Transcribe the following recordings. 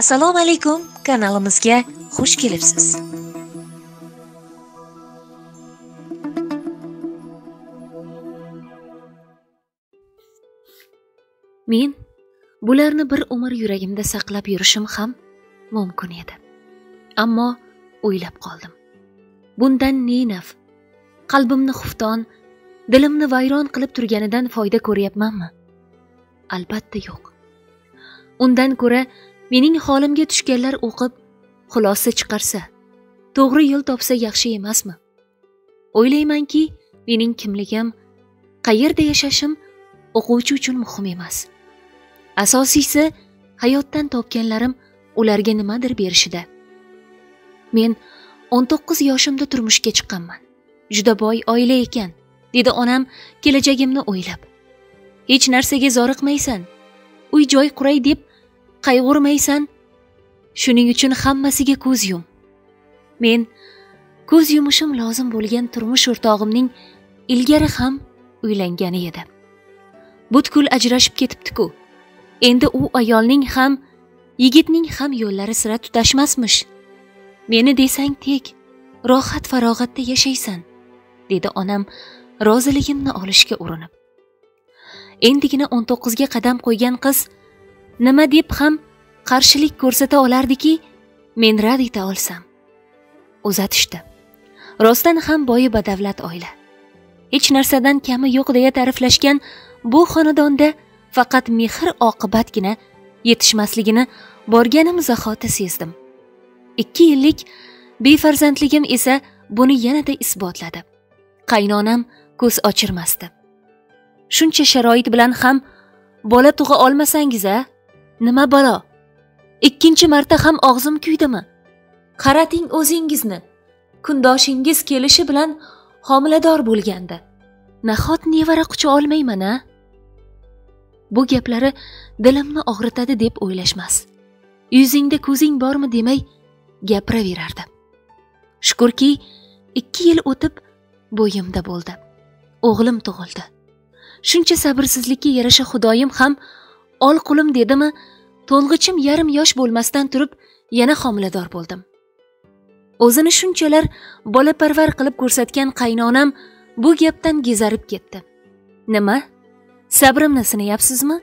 assalomu alaykum kanalimizga xush kelibsiz. Men bularni bir umr yuragimda saqlab yurishim ham mumkin edi. Ammo o'ylab qoldim. Bundan ne naf? Qalbimni xufton dilimni vayron qilib turganidan foyda ko'ryapmanmi? Albatta yo'q. Undan ko'ra mening holimga tushganlar o'qib xulosa chiqarsa to'g'ri yo'l topsa yaxshi emasmi? O'ylaymanki mening kimligim qayerda yashashim o'quvchi uchun muhim emas. Asosiysi hayotdan topganlarim ularga nimadir berishida. Men o'n to'qqiz yoshimda turmushga chiqqanman. Juda boy oila ekan dedi onam kelajagimni o'ylab. Hech narsaga zoriqmaysan uy joy quray deb qayg'urmaysan. Shuning uchun hammasiga ko'z yum. Men ko'z yumishim lozim bo'lgan turmush o'rtog'imning ilgari ham uylangani edi. Butkul ajrashib ketibdi-ku. Endi u ayolning ham yigitning ham yo'llari sira tutashmasmish. Meni desang tek rohat farog'atda yashaysan dedi onam roziligimni olishga urinib. Endigina o'n to'qqizga qadam qo'ygan qiz nima deb ham qarshilik ko'rsata olardiki men rad eta olsam. Uzatishdi. Rostdan ham boyi badavlat oila. Hech narsadan kami yo'q deya ta'riflashgan bu xonadonda faqat mehr oqibatgina yetishmasligini borganim zahoti sezdim. Ikki yillik befarzandligim esa buni yanada isbotladi. Qaynonam ko'z ochirmasdi. Shuncha sharoit bilan ham bola tug'a olmasangiz a nima balo? Ikkinchi marta ham og'zim kuydimi? Qarating o'zingizni. Kundoshingiz kelishi bilan homilador bo'lgandi nahot nevara qucha olmayman a? Bu gaplari dilimni og'ritadi deb o'ylashmas. Yuzingda ko'zing bormi demay gapiraverardi shukurki ikki yil o'tib bo'yimda bo'ldi. O'g'lim tug'ildi. Shuncha sabrsizlikka yarasha xudoyim ham ol qulim dedimi to'ng'ichim yarim yosh bo'lmasdan turib yana homilador bo'ldim. O'zini shunchalar bolaparvar qilib ko'rsatgan qaynonam bu gapdan gezarib ketdi. Nima sabrimni sinayapsizmi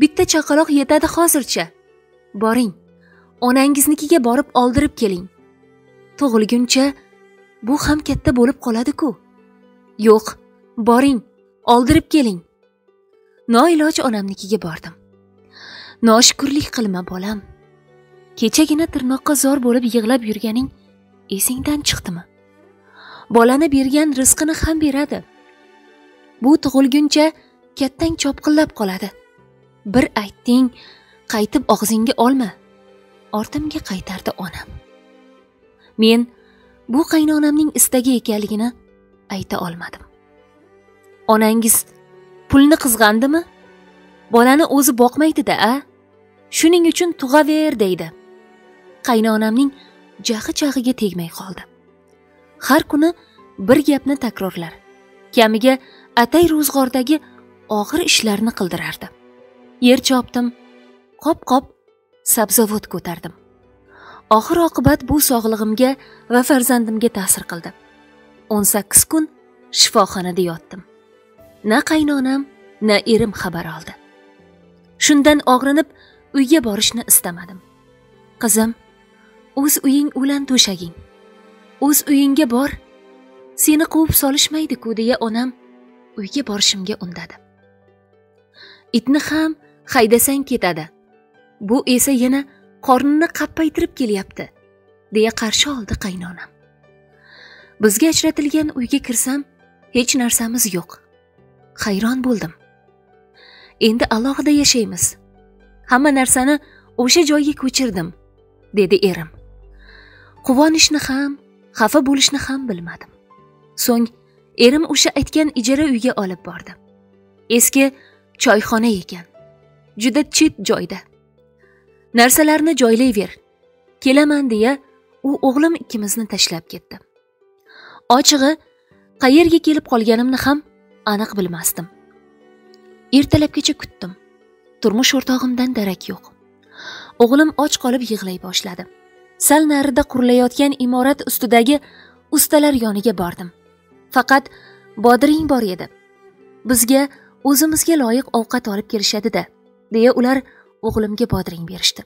bitta chaqaloq yetadi hozircha. Boring onangiznikiga borib oldirib keling. Tug'ilguncha bu ham katta bo'lib qoladi-ku. Yo'q boring oldirib keling. Noiloj onamnikiga bordim. Noshukurlik qilma bolam. Kechagina tirnoqqa zor bo'lib yig'lab yurganing esingdan chiqdimi? Bolani bergan rizqini ham beradi. Bu tug'ilguncha kattang chopqillab qoladi. Bir aytding qaytib og'zingga olma. Ortimga qaytardi onam. Men bu qaynonamning istagi ekanligini ayta olmadim. Onangiz pulni qizg'andimi? Bolani o'zi boqmaydida a? Shuning uchun tug'aver deydi. Qaynonamning jahi chag'iga tegmay qoldi. Har kuni bir gapni takrorlar. Kamiga atay ro'zg'ordagi og'ir ishlarni qildirardi. Yer chopdim qop qop sabzavot ko'tardim. Oxir oqibat bu sog'lig'imga va farzandimga ta'sir qildi. O'n sakkiz kun shifoxonada yotdim. Na qaynonam na erim xabar oldi. Shundan og'rinib uyga borishni istamadim. Qizim o'z uying o'lan to'shaging. O'z uyingga bor seni quvib solishmaydi-ku deya onam uyga borishimga undadi. Itni ham haydasang ketadi. Bu esa yana qornini qappaytirib kelyapti deya qarshi oldi qaynonam. Bizga ajratilgan uyga kirsam hech narsamiz yo'q. Hayron bo'ldim. Endi alohida yashaymiz. Hamma narsani o'sha joyga ko'chirdim dedi erim. Quvonishni ham xafa bo'lishni ham bilmadim. So'ng erim o'sha aytgan ijara uyga olib bordi. Eski choyxona ekan juda chet joyda. Narsalarni joylayver kelaman deya u o'g'lim ikkimizni tashlab ketdi. Ochig'i qayerga kelib qolganimni ham aniq bilmasdim. Ertalabgacha kutdim. Turmush o'rtog'imdan darak yo'q. O'g'lim och qolib yig'lay boshladi. Sal narida qurilayotgan imorat ustidagi ustalar yoniga bordim. Faqat bodring bor edi. Bizga o'zimizga loyiq ovqat olib kelishadida deya ular o'g'limga bodring berishdi.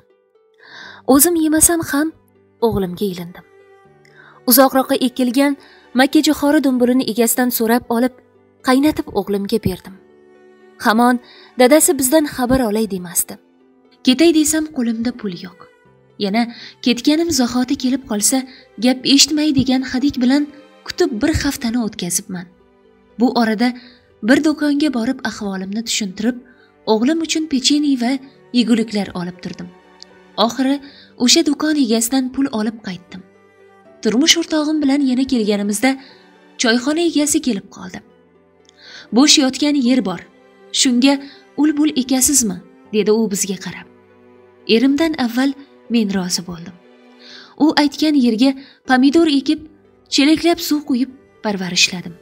O'zim yemasam ham o'g'limga ilindim. Uzoqroqqa ekilgan makkajo'xori dumbulini egasidan so'rab olib qaynatib o'g'limga berdim. Hamon dadasi bizdan xabar olay demasdi. Ketay desam qo'limda pul yo'q. Yana ketganim zahoti kelib qolsa gap eshitmay degan hadik bilan kutib bir haftani o'tkazibman. Bu orada bir do'konga borib ahvolimni tushuntirib o'g'lim uchun pechenye va yeguliklar olib turdim. Oxiri o'sha do'kon egasidan pul olib qaytdim. Turmush o'rtog'im bilan yana kelganimizda choyxona egasi kelib qoldi. Bo'sh yotgan yer bor. Shunga ul bul ekasizmi dedi u bizga qarab. Erimdan avval men rozi bo'ldim. U aytgan yerga pomidor ekib chelaklab suv quyib parvarishladim.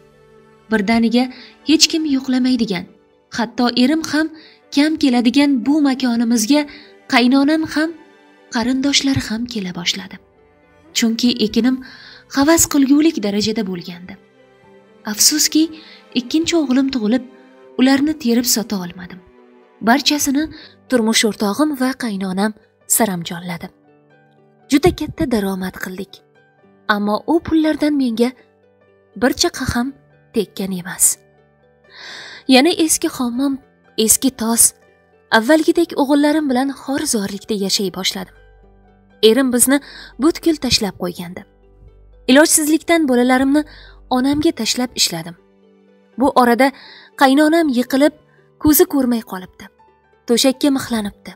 Birdaniga hech kim yo'qlamaydigan hatto erim ham kam keladigan bu makonimizga qaynonam ham qarindoshlari ham kela boshladi. Chunki ekinim havas qilgulik darajada bo'lgandi. Afsuski ikkinchi o'g'lim tug'ilib ularni terib sota olmadim. Barchasini turmush o'rtog'im va qaynonam saramjonladi. Juda katta daromad qildik. Ammo u pullardan menga bir chaqa ham tekkan emas. Yana eski hammom eski tos avvalgidek o'g'illarim bilan xorizorlikda yashay boshladim. Erim bizni butkul tashlab qo'ygandi. Ilojsizlikdan bolalarimni onamga tashlab ishladim. Bu orada qaynonam yiqilib ko'zi ko'rmay qolibdi. To'shakka mixlanibdi.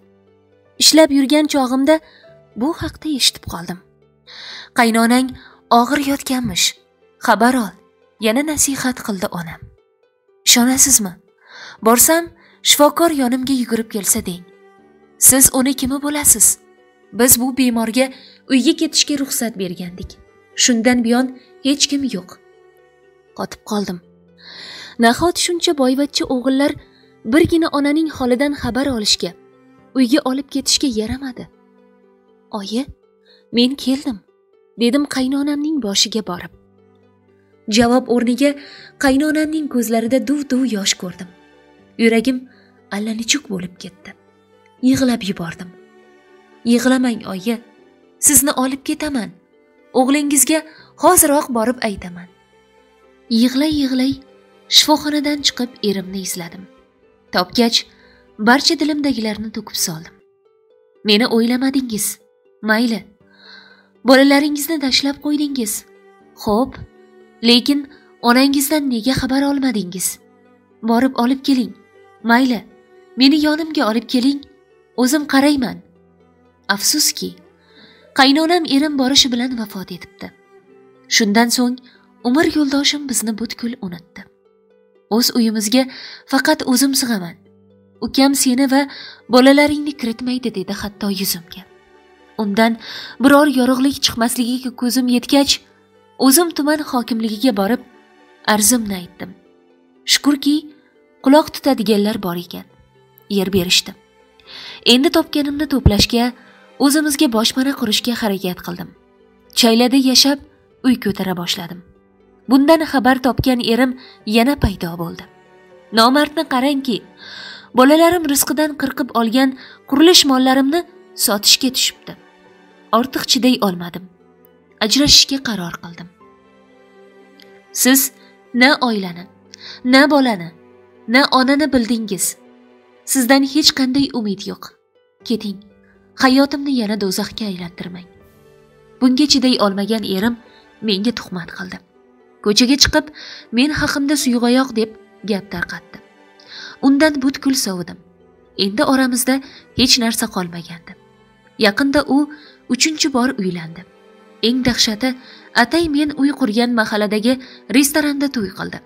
Ishlab yurgan chog'imda bu haqda eshitib qoldim. Qaynonang og'ir yotganmish xabar ol yana nasihat qildi onam. Ishonasizmi? Borsam shifokor yonimga yugurib kelsa deng. Siz uni kimi bo'lasiz? Biz bu bemorga uyga ketishga ruxsat bergandik. Shundan buyon hech kim yo'q. Qotib qoldim. Nahot shuncha boyvachcha o'g'illar birgina onaning holidan xabar olishga uyga olib ketishga yaramadi. Oyi men keldim dedim qaynonamning boshiga borib. Javob o'rniga qaynonamning ko'zlarida duv duv yosh ko'rdim. Yuragim allanechuk bo'lib ketdi. Yig'lab yubordim. Yig'lamang oyi sizni olib ketaman. O'g'lingizga hoziroq borib aytaman. Yig'lay yig'lay shifoxonadan chiqib erimni izladim. Topgach barcha dilimdagilarni to'kib soldim. Meni o'ylamadingiz. Mayli bolalaringizni tashlab qo'ydingiz. Xo'p lekin onangizdan nega xabar olmadingiz? Borib olib keling. Mayli meni yonimga olib keling. O'zim qarayman. Afsuski qaynonam erim borishi bilan vafot etibdi. Shundan so'ng umr yo'ldoshim bizni butkul unutdi. O'z uyimizga faqat o'zim sig'aman. Ukam seni va bolalaringni kiritmaydi dedi hatto yuzimga. Undan biror yorug'lik chiqmasligiga ko'zim yetgach o'zim tuman hokimligiga borib arzimni aytdim. Shukurki quloq tutadiganlar bor ekan yer berishdi endi topganimni to'plashga o'zimizga boshpana qurishga harakat qildim. Chaylada yashab uy ko'tara boshladim. Bundan xabar topgan erim yana paydo bo'ldi. Nomardni qarangki bolalarim rizqidan qirqib olgan qurilish mollarimni sotishga tushibdi. Ortiq chiday olmadim. Ajrashishga qaror qildim. Siz na oilani na bolani na onani bildingiz. Sizdan hech qanday umid yo'q. Keting hayotimni yana do'zaxga aylantirmang. Bunga chiday olmagan erim menga tuhmat qildi. Ko'chaga chiqib men haqimda suyg'oyoq deb gap tarqatdi undan butkul sovidim endi oramizda hech narsa qolmagandi. Yaqinda u uchinchi bor uylandi. Eng dahshati atay men uy qurgan mahalladagi restoranda to'y qildi.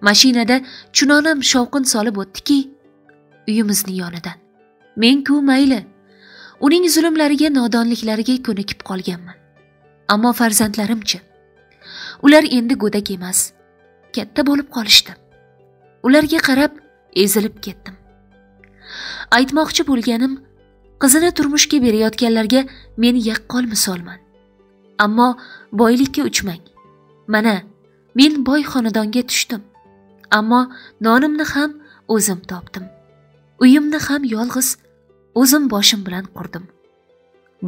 Mashinada chunonam shovqin solib o'tdiki uyimizni yonidan. Men ku mayli uning zulmlariga nodonliklariga ko'nikib qolganman. Ammo farzandlarimchi ular endi go'dak emas. Katta bo'lib qolishdi ularga qarab ezilib ketdim. Aytmoqchi bo'lganim qizini turmushga berayotganlarga men yaqqol misolman. Ammo boylikka uchmang. Mana men boy xonadonga tushdim. Ammo nonimni ham o'zim topdim. Uyimni ham yolg'iz o'zim boshim bilan qurdim.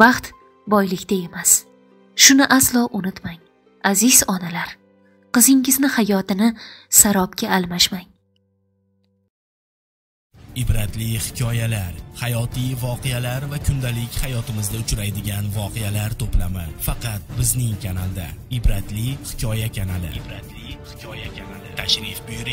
Baxt boylikda emas. Shuni aslo unutmang. Aziz onalar qizingizni hayotini sarobga almashmang. Ibratli hikoyalar hayotiy voqealar va kundalik hayotimizda uchraydigan voqealar to'plami faqat bizning kanalda. Ibratli hikoya kanali. Ibratli hikoya kanali. Tashrif buyuring.